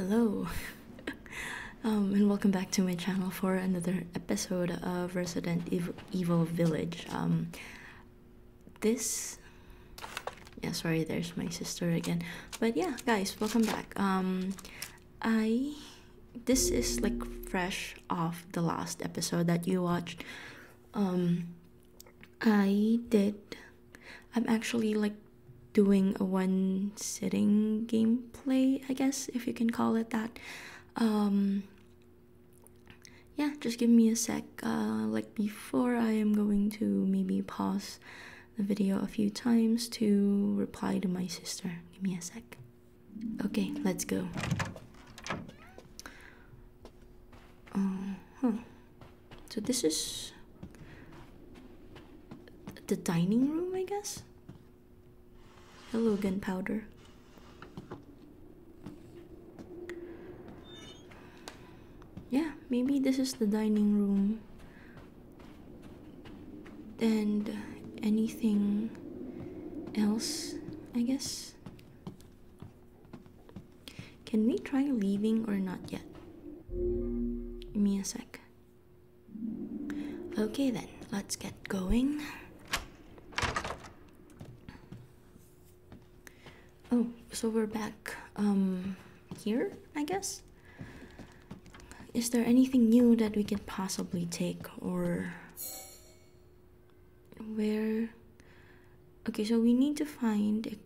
Hello, um, and welcome back to my channel for another episode of Resident Evil, Village. Um, this, yeah, sorry, there's my sister again. But yeah, guys, welcome back. Um, I, this is like fresh off the last episode that you watched. Um, I did. I'm actually like doing a one sitting gameplay, I guess, if you can call it that. Um, yeah, just give me a sec. Uh, like before, I am going to maybe pause the video a few times to reply to my sister. Give me a sec. Okay, let's go. Uh, huh. So this is the dining room, I guess. Hello, gunpowder. Yeah, maybe this is the dining room. And anything else, I guess. Can we try leaving or not yet? Give me a sec. Okay, then, let's get going. So we're back um here, I guess. Is there anything new that we could possibly take or where Okay, so we need to find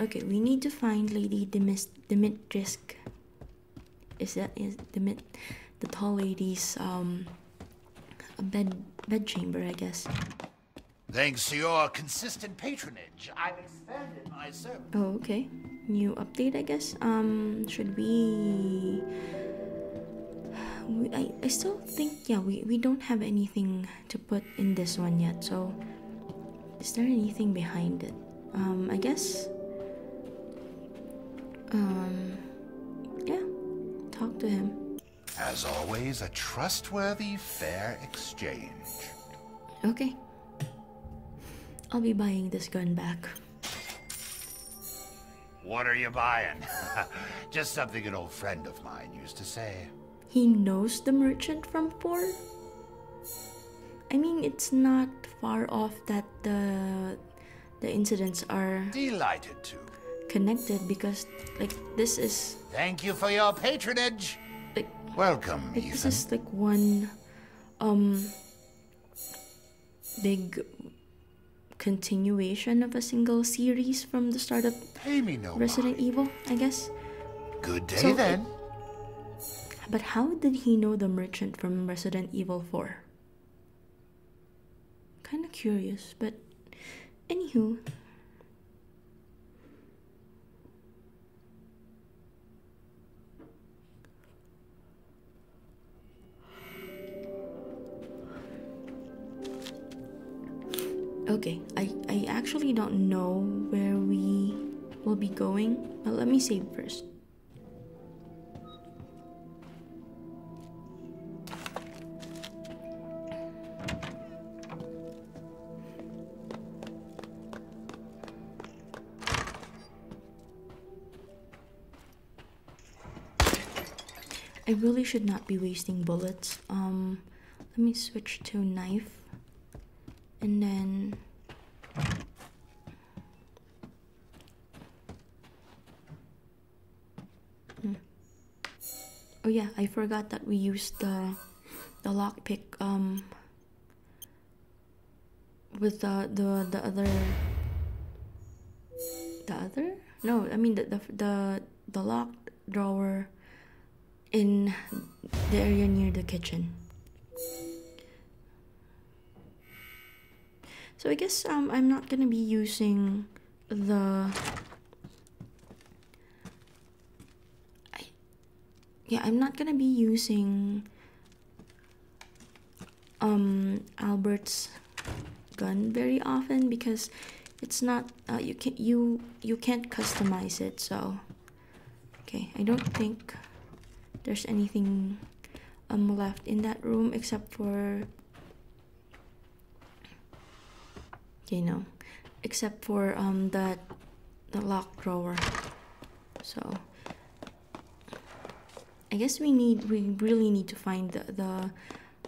Okay, we need to find Lady Demis Dimitrescu. Is that is Dimit the tall lady's um a bed bedchamber, I guess. Thanks to your consistent patronage, I've expanded my service. Oh, okay. New update, I guess. Um, should we? we I, I still think yeah we, we don't have anything to put in this one yet so is there anything behind it um I guess um yeah talk to him as always, a trustworthy, fair exchange. Okay. I'll be buying this gun back. What are you buying? Just something an old friend of mine used to say. He knows the merchant from 4? I mean, it's not far off that the the incidents are delighted to connected because like this is Thank you for your patronage. Welcome, like, Ethan. This is like one um big continuation of a single series from the start of Pay me no Resident. Evil, I guess. Good day So then. It, but how did he know the merchant from Resident Evil 4? Kinda curious, but anywho. Okay, I, I actually don't know where we will be going, but let me save first. I really should not be wasting bullets. Um, let me switch to knife and then hmm. oh yeah i forgot that we used the the lockpick um with the the the other the other no i mean the the the, the lock drawer in the area near the kitchen So I guess um, I'm not gonna be using the. Yeah, I'm not gonna be using um Albert's gun very often because it's not uh, you can you you can't customize it so okay I don't think there's anything um left in that room except for you know, except for um that the lock drawer. So I guess we need we really need to find the the,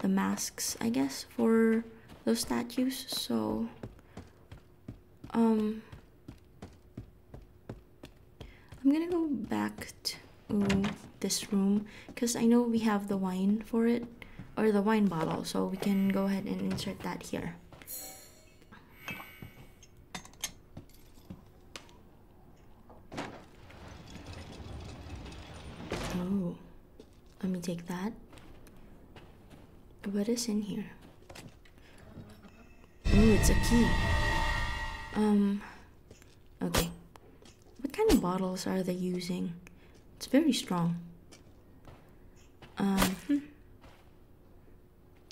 the masks, I guess, for those statues. So um I'm gonna go back to this room because I know we have the wine for it or the wine bottle so we can go ahead and insert that here take that what is in here oh it's a key um okay what kind of bottles are they using it's very strong um hmm.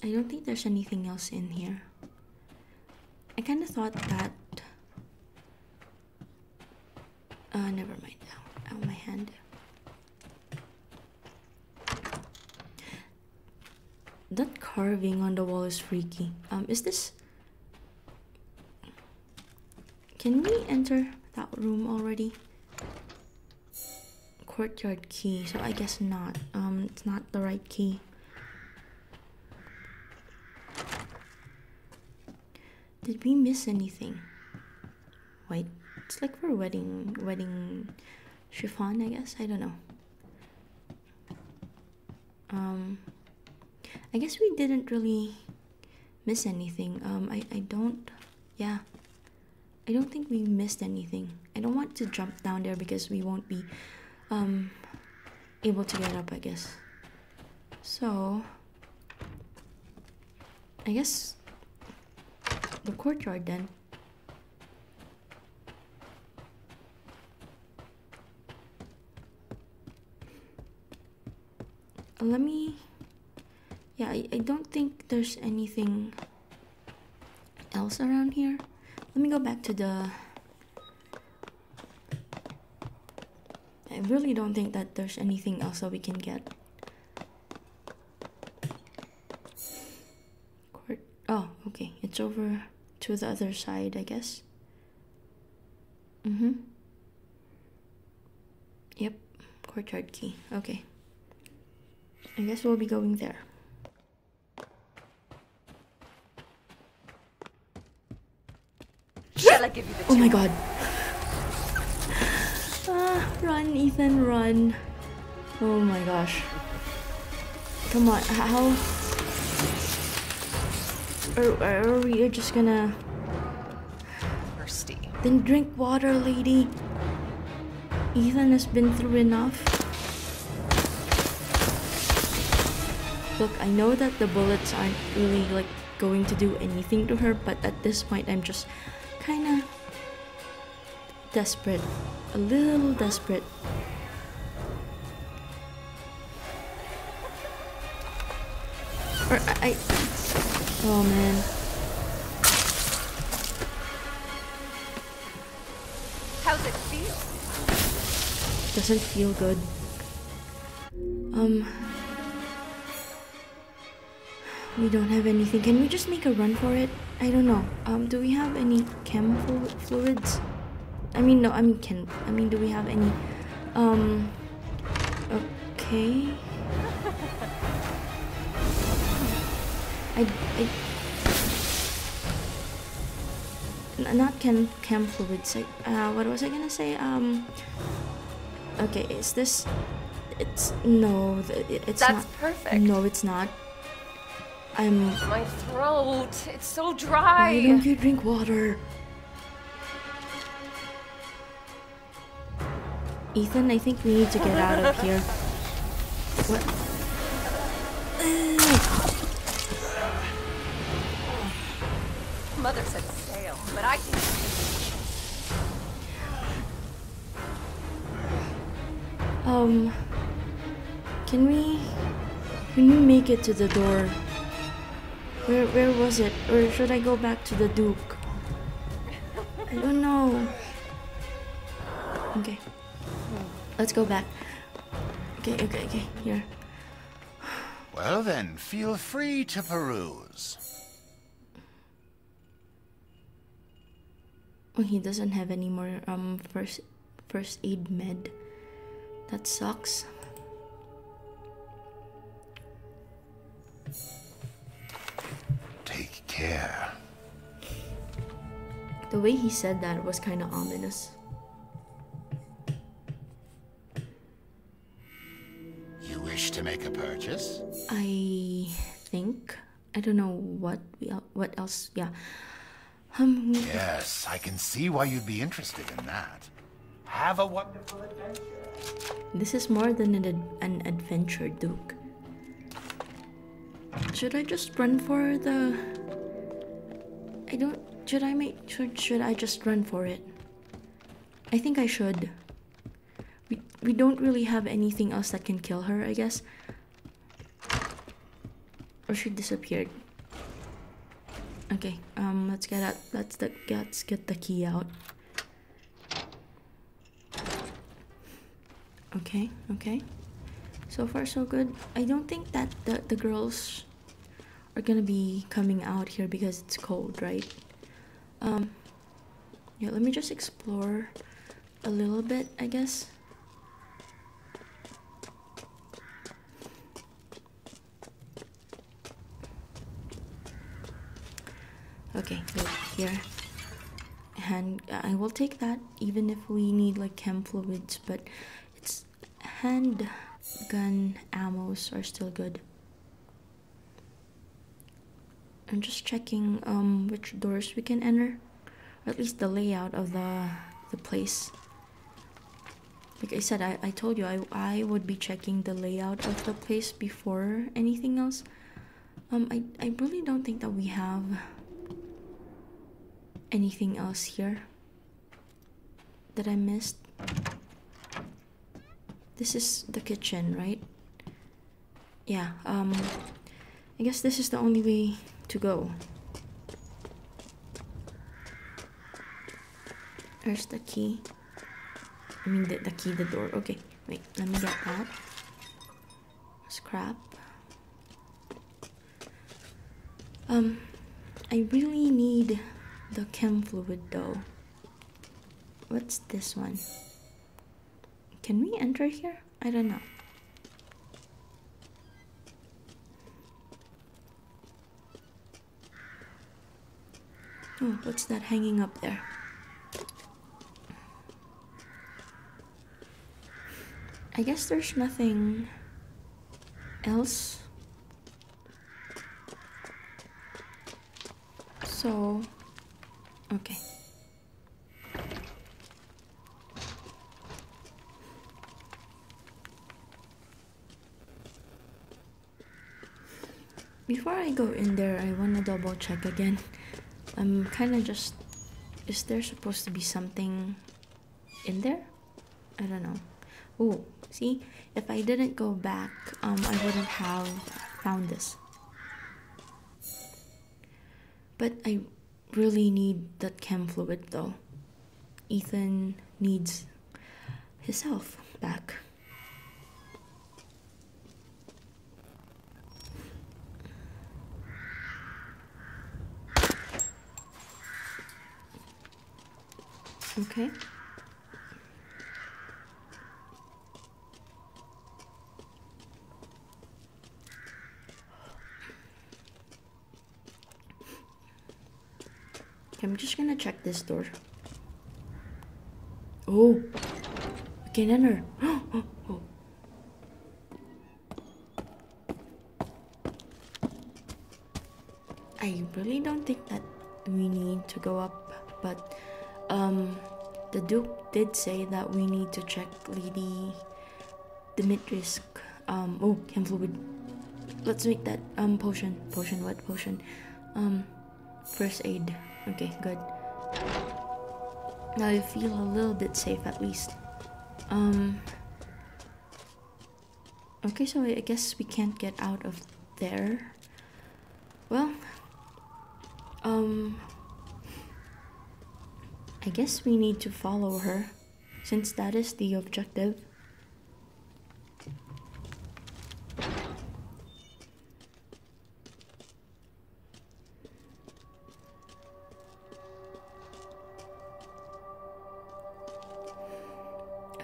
I don't think there's anything else in here. I kind of thought that. Uh, never mind. Ow, ow, my hand. That carving on the wall is freaky. Um, is this. Can we enter that room already? Courtyard key, so I guess not. Um, it's not the right key. Did we miss anything? White. It's like for wedding wedding chiffon, I guess. I don't know. Um I guess we didn't really miss anything. Um I, I don't yeah. I don't think we missed anything. I don't want to jump down there because we won't be um able to get up, I guess. So I guess the courtyard then. Let me. Yeah, I, I don't think there's anything else around here. Let me go back to the. I really don't think that there's anything else that we can get. Court. Oh, okay. It's over to the other side, I guess. Mm-hmm. Yep, courtyard key. Okay. I guess we'll be going there. I give you the Oh my god. Ah, run, Ethan, run. Oh my gosh. Come on, how? Or, or we are just gonna. thirsty? Then drink water, lady. Ethan has been through enough. Look, I know that the bullets aren't really like going to do anything to her, but at this point I'm just kind of desperate. A little desperate. Or I, I Oh man. How's it feel? Doesn't feel good. Um. We don't have anything. Can we just make a run for it? I don't know. Um, do we have any chem fluids? I mean, no, I mean, can. I mean, do we have any. Um. Okay. I, I, not chem chem fluids. Uh, what was I gonna say? Um. Okay, is this? It's no. It's That's not. perfect. No, it's not. I'm. My throat, it's so dry. Why don't you drink water? Ethan, I think we need to get out of here. What? Mother said sail, but I can. Um, can we, can we make it to the door? Where, where was it? Or should I go back to the Duke? I don't know. Okay, let's go back. Okay, okay, okay. Here. Well then, feel free to peruse. Oh, he doesn't have any more um first first aid med. That sucks. Care. The way he said that was kind of ominous. You wish to make a purchase? I think I don't know what we what else. Yeah. Um. Yes, I can see why you'd be interested in that. Have a wonderful adventure. This is more than an, ad- an adventure, Duke. Should I just run for the? I don't. Should I make? Should should I just run for it? I think I should. We we don't really have anything else that can kill her, I guess. Or she disappeared. Okay. Um. Let's get out. Let's the let's get the key out. Okay, okay. So far, so good. I don't think that the, the girls are gonna be coming out here because it's cold, right? Um, yeah, let me just explore a little bit, I guess. Okay, here. And I will take that even if we need like chem fluids, but it's handgun ammos are still good. I'm just checking um which doors we can enter, or at least the layout of the the place. Like I said, I, I told you I I would be checking the layout of the place before anything else. Um, I I really don't think that we have anything else here that I missed. This is the kitchen, right? Yeah, um I guess this is the only way to go. There's the key. I mean the, the key, the door. Okay, wait, let me get that. Scrap. Um I really need the chem fluid though. What's this one? Can we enter here? I don't know. Oh, what's that hanging up there? I guess there's nothing else. So, okay. Before I go in there, I want to double check again. I'm kind of just. Is there supposed to be something in there? I don't know. Oh, see? If I didn't go back, um, I wouldn't have found this. But I really need that chem fluid though. Ethan needs himself back. Okay. I'm just gonna check this door. Oh, we can enter. Oh. I really don't think that we need to go up, but um, the Duke did say that we need to check Lady Dimitrescu. Um, oh, chem fluid. Let's make that um potion. Potion. What potion? Um, first aid. Okay, good. Now I feel a little bit safe at least. Um. Okay, so I guess we can't get out of there. Well, um, I guess we need to follow her, since that is the objective.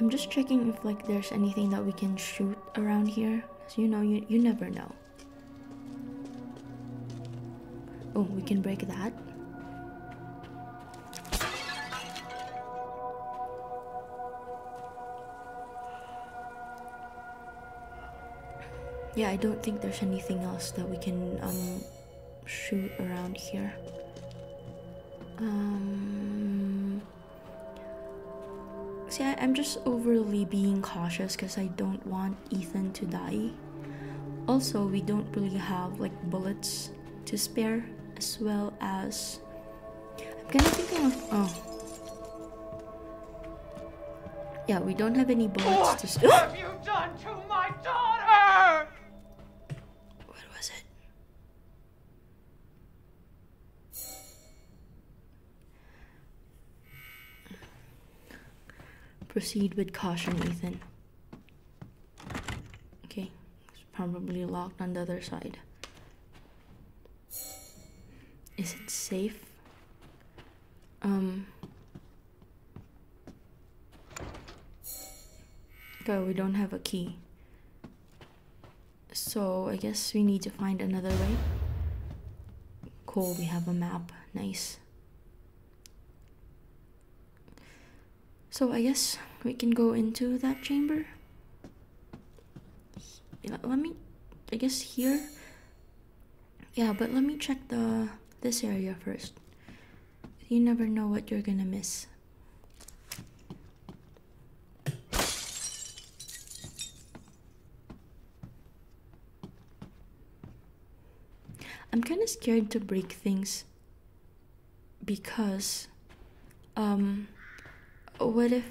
I'm just checking if like there's anything that we can shoot around here. Cause you know, you, you never know. Oh, we can break that. Yeah, I don't think there's anything else that we can um shoot around here. Um See, I, I'm just overly being cautious because I don't want Ethan to die. Also, we don't really have like bullets to spare, as well as. I'm kind of thinking of. Oh. Yeah, we don't have any bullets to spare. Proceed with caution, Ethan. Okay, it's probably locked on the other side. Is it safe? Um. Okay, we don't have a key. So I guess we need to find another way. Cool, we have a map. Nice. So I guess we can go into that chamber. Let me I guess here. Yeah, but let me check the this area first. You never know what you're gonna miss. I'm kind of scared to break things because um what if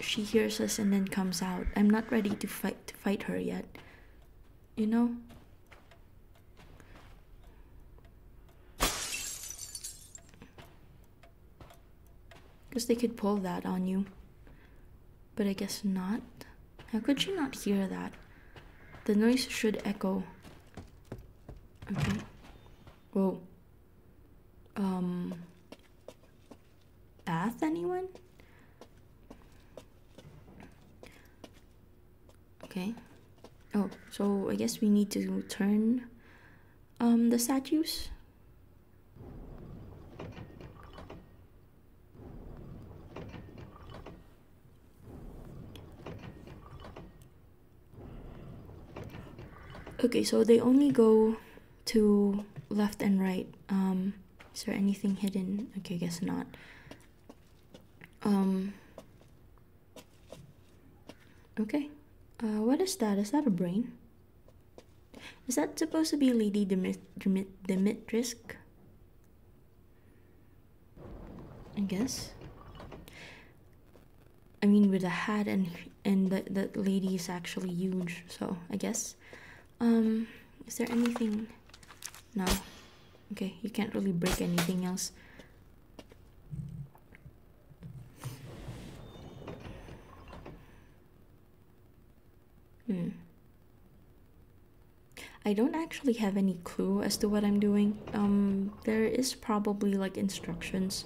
she hears us and then comes out? I'm not ready to fight to fight her yet. You know? Because they could pull that on you. But I guess not. How could she not hear that? The noise should echo. Okay. Whoa. Um. Bath, anyone? Okay. Oh, so I guess we need to turn um the statues. Okay, so they only go to left and right. Um, is there anything hidden? Okay, I guess not. Um. Okay. Uh, what is that? Is that a brain? Is that supposed to be Lady Dimit Dimitrescu? I guess. I mean, with a hat and and the the lady is actually huge, so I guess. Um, is there anything? No. Okay, you can't really break anything else. Hmm. I don't actually have any clue as to what I'm doing. Um, there is probably like instructions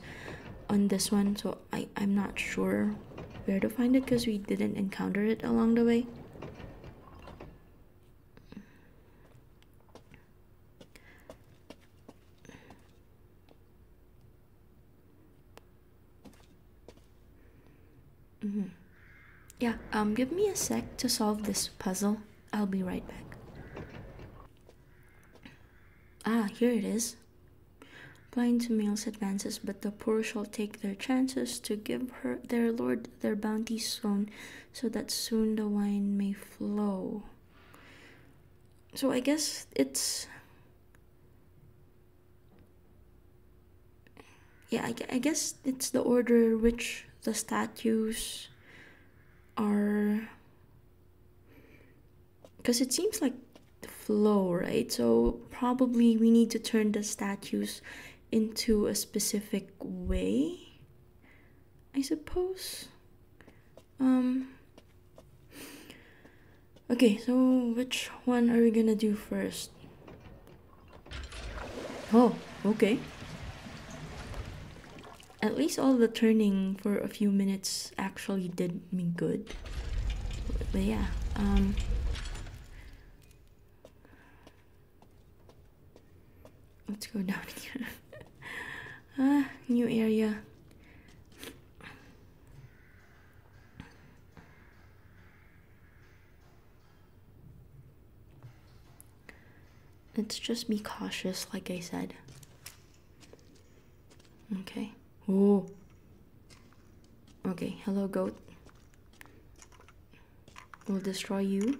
on this one, so I I'm not sure where to find it because we didn't encounter it along the way. Mm-hmm. Yeah, um, give me a sec to solve this puzzle. I'll be right back. Ah, here it is. Blind to males advances, but the poor shall take their chances to give her their lord their bounty sown, so that soon the wine may flow. So I guess it's yeah, I, I guess it's the order which the statues are because it seems like the flow, right? So probably we need to turn the statues into a specific way. I suppose. Um Okay, so which one are we gonna do first? Oh, okay. At least all the turning for a few minutes actually did me good. But yeah, um Let's go down here. ah, new area. Let's just be cautious, like I said. Okay. Oh. Okay, hello, goat. We'll destroy you.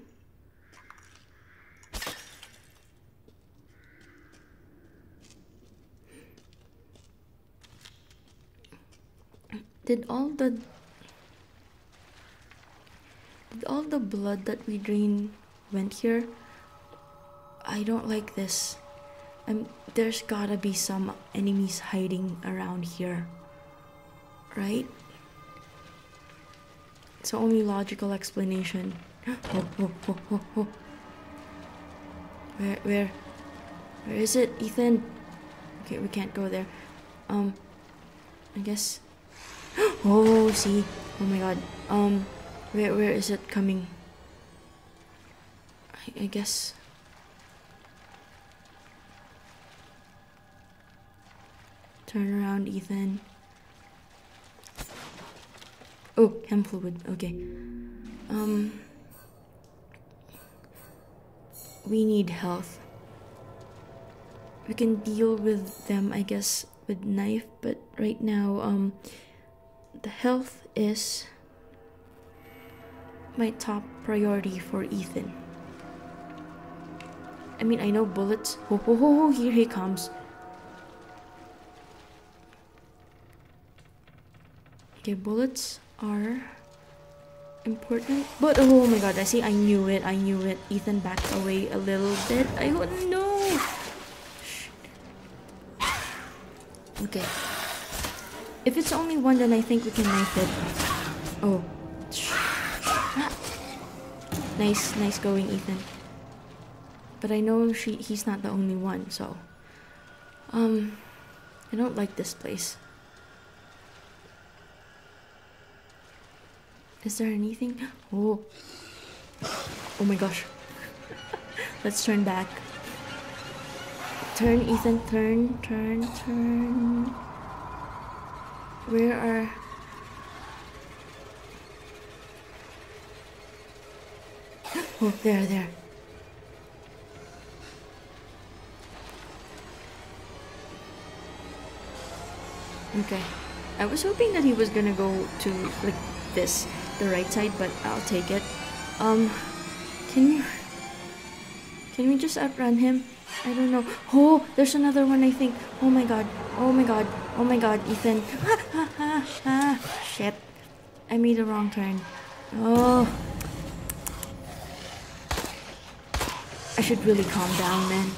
Did all the did all the blood that we drained went here? I don't like this. Um, there's gotta be some enemies hiding around here. Right? It's the only logical explanation. Oh, oh, oh, oh, oh. Where, where, where is it, Ethan? Okay, we can't go there. Um, I guess. Oh, see. Oh my god. Um, where, where is it coming? I, I guess. Turn around, Ethan. Oh, fluid. Okay. Um. We need health. We can deal with them, I guess, with knife, but right now, um, the health is my top priority for Ethan. I mean, I know bullets. Oh, oh, oh, oh here he comes. Okay, bullets are important. But oh my god, I see, I knew it, I knew it. Ethan backed away a little bit. I wouldn't know. Okay. If it's only one, then I think we can knife it. Oh. Nice, nice going, Ethan. But I know she he's not the only one, so um I don't like this place. Is there anything? Oh. Oh my gosh. Let's turn back. Turn, Ethan, turn, turn, turn. Where are. Oh, there, there. Okay. I was hoping that he was gonna go to, like, this, the right side, but I'll take it. Um, can you... Can we just outrun him? I don't know. Oh, there's another one, I think. Oh my god. Oh my god. Oh my god, Ethan. Shit. I made a wrong turn. Oh. I should really calm down, man.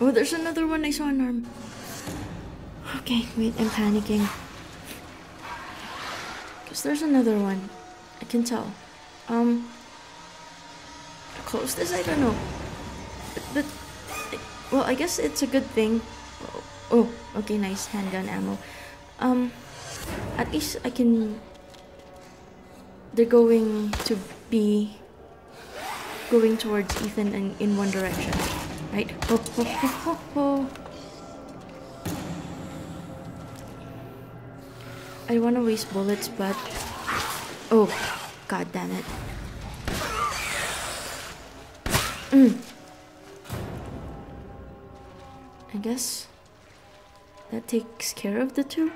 Oh, there's another one. I saw an arm. Okay, wait, I'm panicking. Because there's another one. I can tell. Um, close this? I don't know. But, but, well, I guess it's a good thing. Oh, okay, nice handgun ammo. Um, at least I can. They're going to be going towards Ethan in, in one direction, right? Oh, oh, oh, oh, oh. I want to waste bullets, but oh, god damn it. Mm. I guess that takes care of the two.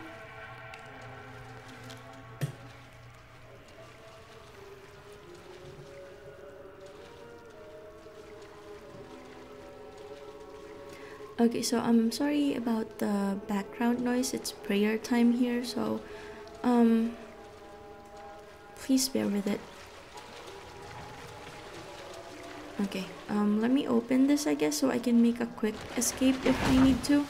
Okay, so I'm sorry about the background noise. It's prayer time here, so um please bear with it. Okay, um let me open this I guess so I can make a quick escape if I need to.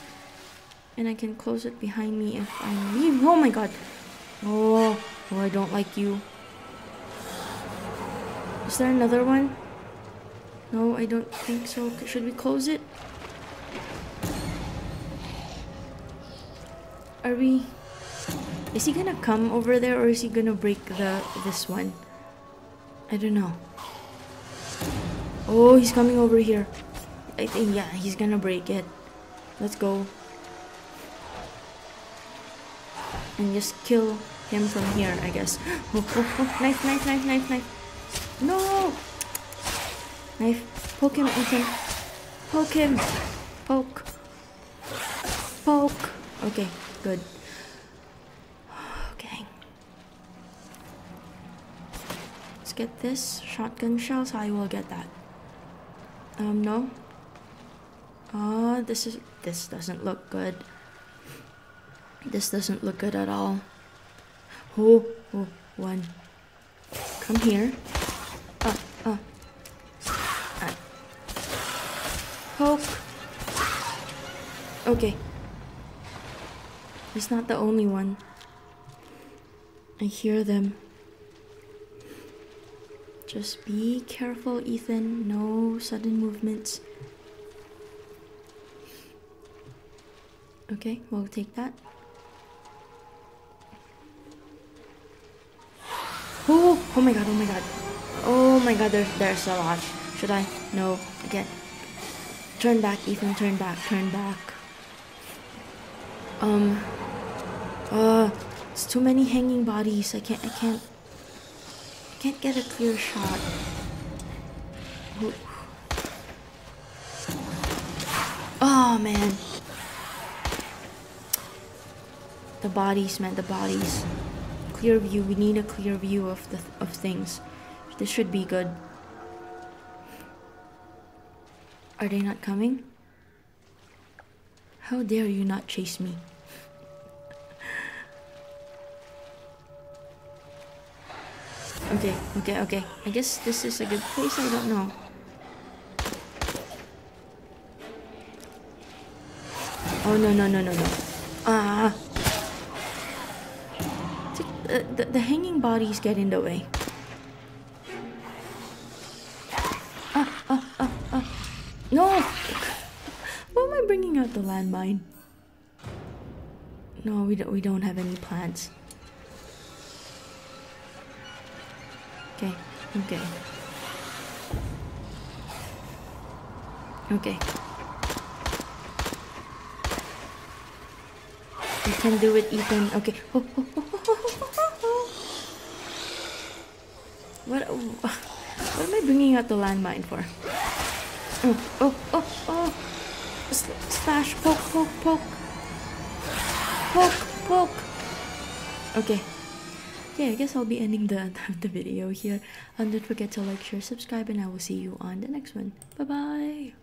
And I can close it behind me if I leave. Oh my god. Oh, oh I don't like you. Is there another one? No, I don't think so. Should we close it? Are we... Is he gonna come over there or is he gonna break the this one? I don't know. Oh, he's coming over here. I think, yeah, he's gonna break it. Let's go. And just kill him from here, I guess. Oh, oh, oh, knife, knife, knife, knife, knife. No! Knife. Poke him, Ethan. Poke him. Poke. Poke. Okay, good. Okay. Let's get this. Shotgun shells, I will get that. Um, no. Oh, this is... This doesn't look good. This doesn't look good at all. Oh, oh, one. Come here. Uh, uh. uh. Poke. Okay. He's not the only one. I hear them. Just be careful, Ethan. No sudden movements. Okay, we'll take that. Oh, oh my god, oh my god. Oh my god, there's, there's a lot. Should I? No, again. Turn back, Ethan, turn back, turn back. Um, uh, it's too many hanging bodies. I can't, I can't, I can't get a clear shot. Oh, man. The bodies, man, the bodies. Clear view. We need a clear view of the of things. This should be good. Are they not coming? How dare you not chase me? Okay, okay, okay. I guess this is a good place. I don't know. Oh no no no no no. Ah. The, the, the hanging bodies get in the way. Ah, ah, ah, ah. No! Why am I bringing out the landmine? No, we don't, we don't have any plants. Okay, okay. You can do it, Ethan. Okay. Oh, oh, oh, what? What am I bringing out the landmine for? Oh, oh, oh, oh! slash, poke, poke, poke, poke, poke. Okay. Yeah, I guess I'll be ending the the video here. And don't forget to like, share, subscribe, and I will see you on the next one. Bye bye.